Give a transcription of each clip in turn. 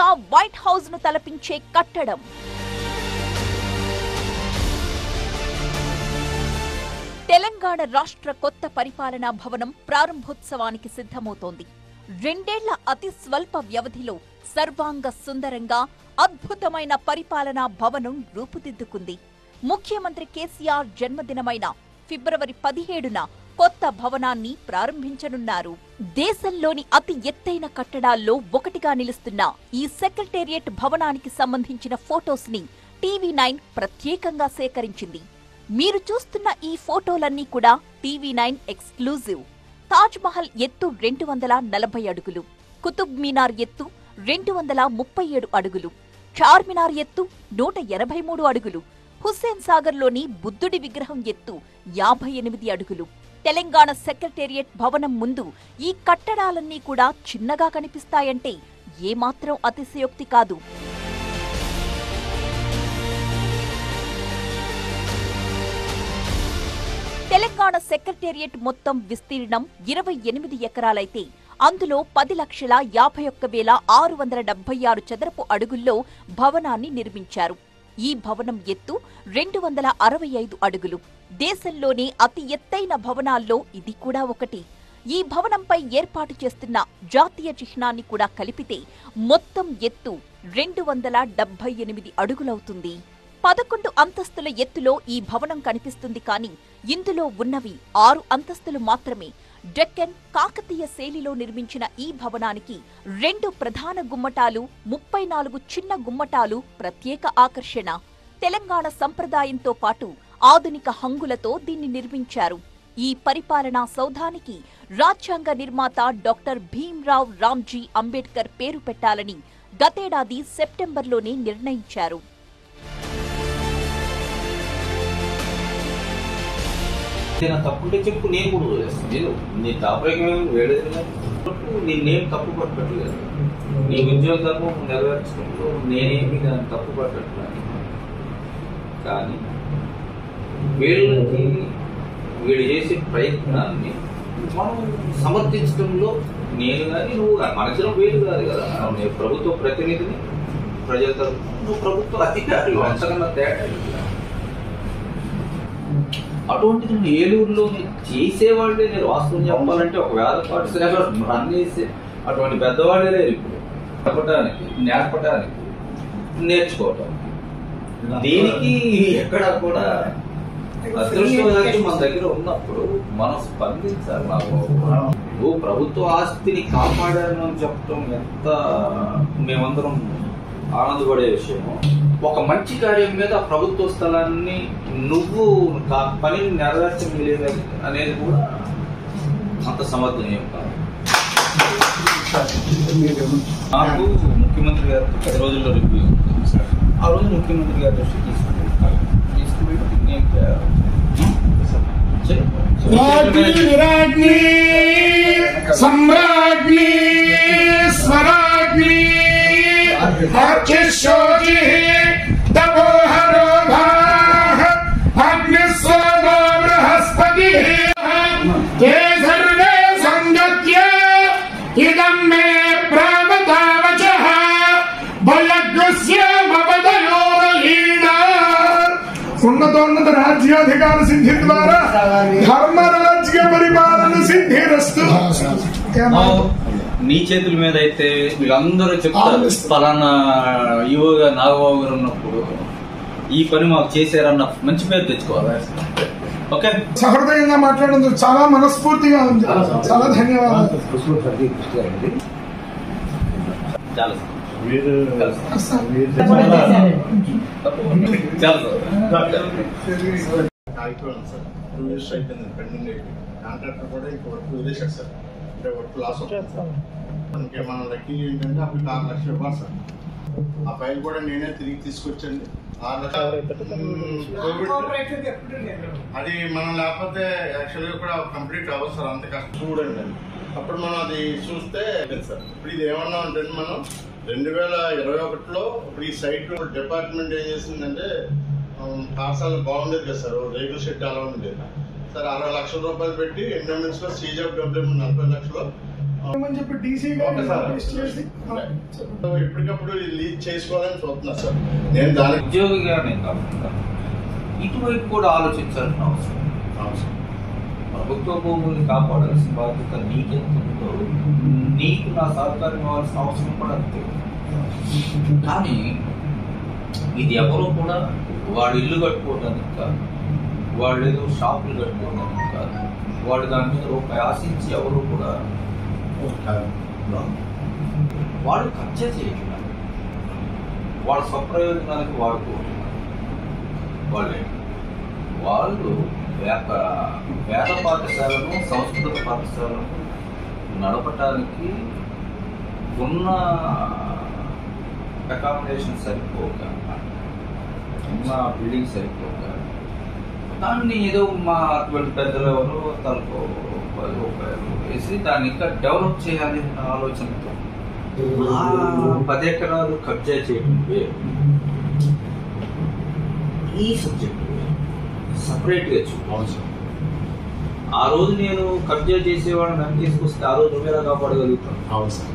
America white హౌస్ను తలపించే కట్టడం. తెలంగాణ రాష్ట్ర కొత్త పరిపాలనా భవనం ప్రారంభోత్సవానికి సిద్ధమవుతోంది. రెండేళ్ళ అతి స్వల్ప వ్యవధిలో సర్వాంగ సుందరంగా అద్భుతమైన పరిపాలనా భవనం రూపుదిద్దుకుంది. ముఖ్యమంత్రి కేసీఆర్ జన్మదినమైన ఫిబ్రవరి పదిహేడున కొత్త భవనాన్ని ప్రారంభించనున్నారు. దేశంలోని అతి ఎత్తైన కట్టడాల్లో ఒకటిగా నిలుస్తున్న ఈ సెక్రటేరియట్ భవనానికి సంబంధించిన ఫోటోస్ని టీవీ నైన్ ప్రత్యేకంగా సేకరించింది. మీరు చూస్తున్న ఈ ఫోటోలన్నీ కూడా TV nine exclusive. Taj Mahal ఎత్తు రెండు వందల నలభై అడుగులు. కుతుబ్ మీనార్ ఎత్తు రెండు వందల ముప్పై ఏడు అడుగులు. చార్మినార్ ఎత్తు నూట ఎనభై మూడు అడుగులు. హుస్సేన్ సాగర్లోని బుద్ధుడి విగ్రహం ఎత్తు యాభై ఎనిమిది అడుగులు. తెలంగాణ సెక్రటేరియట్ భవనం ముందు ఈ కట్టడాలన్నీ కూడా చిన్నగా కనిపిస్తాయంటే ఏమాత్రం అతిశయోక్తి కాదు. తెలంగాణ సెక్రటేరియట్ మొత్తం విస్తీర్ణం ఇరవై ఎనిమిది ఎకరాలైతే అందులో పది లక్షల యాభై ఒక్క వేల ఆరు వందల డెబ్బై ఆరు చదరపు అడుగుల్లో భవనాన్ని నిర్మించారు. ఈ భవనం ఎత్తు రెండు వందల అరవై ఐదు అడుగులు. దేశంలోనే అతి ఎత్తైన భవనాల్లో ఇది కూడా ఒకటి. ఈ భవనంపై ఏర్పాటు చేస్తున్న జాతీయ చిహ్నాన్ని కూడా కలిపితే మొత్తం ఎత్తు రెండు వందల డెబ్బై ఎనిమిది అడుగులవుతుంది. పదకొండు అంతస్తుల ఎత్తులో ఈ భవనం కనిపిస్తుంది కానీ ఇందులో ఉన్నవి ఆరు అంతస్తులు మాత్రమే. డెక్కన్ కాకతీయ శైలిలో నిర్మించిన ఈ భవనానికి రెండు ప్రధాన గుమ్మటాలు ముప్పై నాలుగు చిన్న గుమ్మటాలు ప్రత్యేక ఆకర్షణ. తెలంగాణ సంప్రదాయంతో పాటు ఆధునిక హంగులతో దీన్ని నిర్మించారు. ఈ పరిపాలనా సౌధానికి రాజ్యాంగ నిర్మాత డాక్టర్ భీమ్రావ్ రామ్జీ అంబేద్కర్ పేరు పెట్టాలని గతేడాది సెప్టెంబర్లోనే నిర్ణయించారు. తప్పుంటే చెప్పు నేను కూడా నేను నీ తప్పు పట్టట్లేదు. నీ నేనేమి దాన్ని తప్పు పట్టట్లేదు. కానీ వీళ్ళకి వీళ్ళు చేసే ప్రయత్నాన్ని మనం సమర్థించడంలో నేను కానీ నువ్వు కానీ మనసులో వేలు కాదు కదా. నేను ప్రభుత్వ ప్రతినిధిని ప్రజల తరపున నువ్వు ప్రభుత్వ అధికారి అంతకన్నా తేడా. అటువంటిది ఏలూరులో చేసేవాళ్ళే నేను వాస్తవం చెప్పాలంటే ఒక వేద పాఠశాల రన్ చేసే అటువంటి పెద్దవాళ్ళే లేరు ఇప్పుడు. చెప్పడానికి నేర్పడానికి నేర్చుకోవటం దీనికి ఎక్కడ కూడా అదృష్టం మన దగ్గర ఉన్నప్పుడు మనం స్పందించాలి. నాకు నువ్వు ప్రభుత్వ ఆస్తిని కాపాడాను అని చెప్పడం ఎంత మేమందరం ఆనందపడే విషయము ఒక మంచి కార్యం మీద ఆ ప్రభుత్వ స్థలాన్ని నువ్వు పనిని పనిని నెరవేర్చలేదు అనేది కూడా అంత సమర్థనీయం కాదు. నాకు ముఖ్యమంత్రి గారు పది రోజుల్లో రివ్యూ ఆ రోజు ముఖ్యమంత్రి గారి దృష్టికి राज़ी विराग्नि सम्राग्नि स्वराग्नि अक्षोजि सर्वे सङ्गत्य इदं मे రాజ్యాధికార సిద్ధి ద్వారా ధర్మరాజ్య పరిపాలన సిద్ధిరస్తు ఆ, నీ చేతుల మీద అయితే వీళ్ళందరూ చెప్తారు పలానా యువగా నాగబాబు గారు ఉన్నప్పుడు ఈ పని మాకు చేశారన్న మంచి పేరు తెచ్చుకోవాలి. ఓకే? సహృదయంగా మాట్లాడేందుకు చాలా మనస్ఫూర్తిగా ఉంది. చాలా ధన్యవాదాలు. చాలా మీరు ఆగిపోయాను సార్ టూ ఇయర్స్ అయిపోయింది పెండింగ్ అయిపోయింది కాంట్రాక్టర్ కూడా ఇంక వర్క్ వదిలేశారు సార్ అంటే వర్క్ లాస్ మన లక్కీ ఏంటంటే అప్పుడు ఆరు లక్షలు ఇవ్వాలి సార్ ఆ ఫైల్ కూడా నేనే తిరిగి తీసుకొచ్చండి ఆరు లక్షలు అది మనం లేకపోతే యాక్చువల్గా కూడా కంప్లీట్ అవ్వదు సార్ అంత కష్టం చూడండి. అప్పుడు మనం అది చూస్తే సార్ ఇప్పుడు ఇది ఏమన్నా అంటే మనం రెండు వేల ఇరవై ఒకటిలో ఇప్పుడు ఈ సైట్ డిపార్ట్మెంట్ ఏం చేసిందంటే పాఠశాల బాగుండేది కదా సార్ రేగుల షెడ్ అలా ఉండేది. సార్ అరవై లక్షల రూపాయలు పెట్టి ఎండోమెంట్స్లో సీజ్ ఆఫ్ డబ్ల్యూ నలభై లక్షలు. ఎప్పటికప్పుడు లీడ్ చేసుకోవాలని చూస్తున్నా సార్. నేను దానికి ఉద్యోగిగా నేను కాకుండా ఇటువైపు కూడా ఆలోచించాల్సిన అవసరం అవును సార్. ప్రభుత్వ భూముల్ని కాపాడాల్సిన బాధ్యత నీకెంత ఉందో నీకు నా సహకారం కావాల్సిన అవసరం కూడా అంతే. కానీ ఇది ఎవరో కూడా వాడు ఇల్లు కట్టుకోవడానికి కాదు. వాళ్ళు ఏదో షాపులు కట్టుకోవడానికి కాదు. వాడు దాని మీద రూపాయి ఆశించి ఎవరు కూడా వాడు ఖర్చు చేయట్లేదు. వాళ్ళ స్వప్రయోజనాలకు వాడుకోవట్లేదు. వాళ్ళే వాళ్ళు వేద పాఠశాలను సంస్కృత పాఠశాలను నడపటానికి ఉన్న అకామిడేషన్ సరిపోక ఉన్న బిల్డింగ్ సరిపోక దాన్ని ఏదో మా అటువంటి పెద్దలు ఎవరు తలకు పది రూపాయలు వేసి దాన్ని ఇంకా డెవలప్ చేయాలి అన్న ఆలోచనతో. పది ఎకరాలు కబ్జా చేయడం ఈ సబ్జెక్ట్ సపరేట్గా చూడాలి ఆ రోజు నేను కబ్జా చేసేవాడిని నన్ను తీసుకొస్తే ఆ రోజు నువ్వేలా కాపాడగలుగుతాను అవును సార్.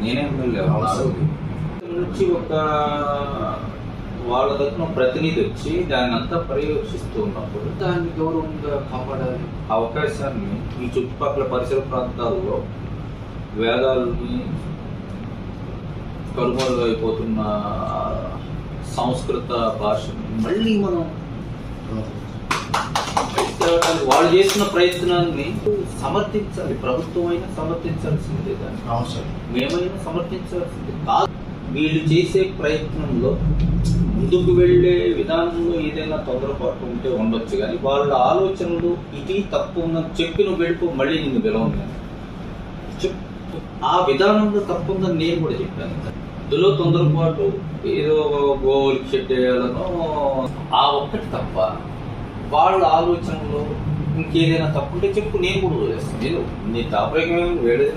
నేనే సార్. నుంచి ఒక వాళ్ళ దగ్గర ప్రతినిధి వచ్చి దాన్ని అంతా పర్యవేక్షిస్తూ ఉన్నప్పుడు దాన్ని గౌరవంగా కాపాడాలి. ఆ అవకాశాన్ని ఈ చుట్టుపక్కల పరిసర ప్రాంతాల్లో వేదాలని కనుమరుగు అయిపోతున్న సంస్కృత భాషని మళ్ళీ మనం తేవడానికి వాళ్ళు చేసిన ప్రయత్నాన్ని సమర్థించాలి. ప్రభుత్వం అయినా సమర్థించాల్సిందే మేమైనా సమర్థించాల్సిందే. కాదు వీళ్ళు చేసే ప్రయత్నంలో ముందుకు వెళ్ళే విధానంలో ఏదైనా తొందరపాటు ఉంటే ఉండొచ్చు కానీ వాళ్ళ ఆలోచనలు ఇది తప్పు ఉందని చెప్పి నువ్వు వెళ్ళిపో మళ్ళీ నిన్ను పిలవను. చెప్పు. ఆ విధానంలో తప్పు ఉందని నేను కూడా చెప్పాను. ఇందులో తొందరపాటు ఏదో గోల్ షెడ్ వేయాలనో ఆ ఒక్కటి తప్ప వాళ్ళ ఆలోచనలో ఇంకేదైనా తప్పుంటే చెప్పు నేను కూడా వదిలేస్తాను నేను నీ తాపరికం వేడే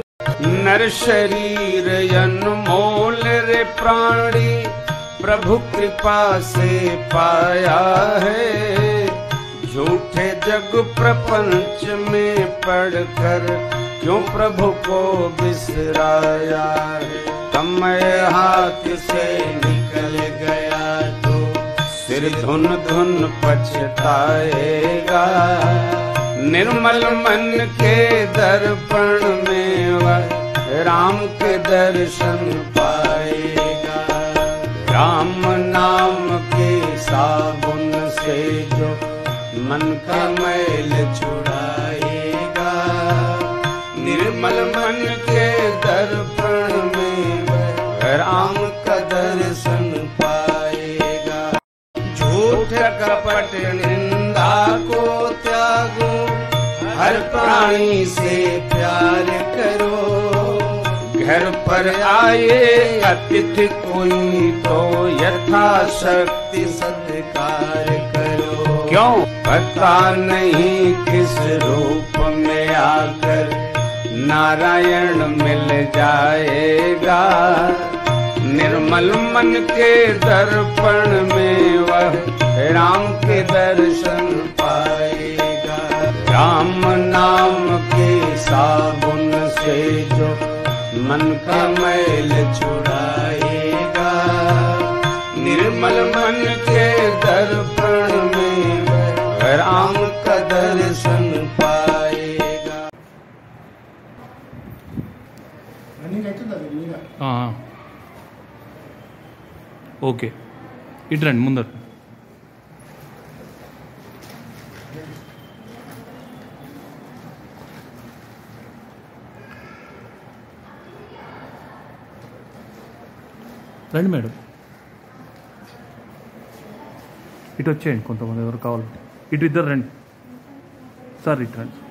नर शरीर अनमोल रे प्राणी प्रभु कृपा से पाया है झूठे जग प्रपंच में पढ़कर क्यों प्रभु को बिसराया है समय हाथ से निकल गया तो सिर धुन धुन पछताएगा। निर्मल मन के दर्पण में वह राम के दर्शन पाएगा। राम नाम के साबुन से जो मन का मैल छुड़ाएगा। निर्मल मन के दर्पण में वह राम कपट निंदा को त्यागो हर प्राणी से प्यार करो। घर पर आए अतिथि कोई तो यथा शक्ति सत्कार करो। क्यों? पता नहीं किस रूप में आकर नारायण मिल जाएगा। निर्मल मन के दर्पण में राम के दर्शन पाएगा राम नाम के साबुन से जो मन का मैल छुड़ाएगा निर्मल मन के दर्पण में वह राम का दर्शन पाएगा రన్నింగ్ అవుతుంది అది విడిగా. ఆ, ఆ. ఓకే ఇటు రండి ముందర రండి మేడం. ఇటు వచ్చేయండి కొంతమంది ఎవరు కావాలంటే. ఇటు ఇద్దరు రండి. సార్ ఇటు రండి.